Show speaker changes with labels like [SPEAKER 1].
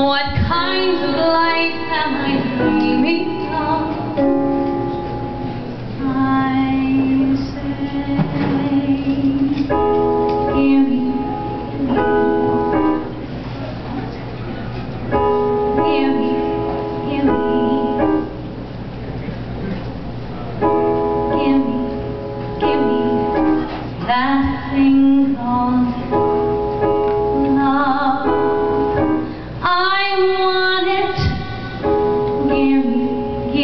[SPEAKER 1] What kind of life am I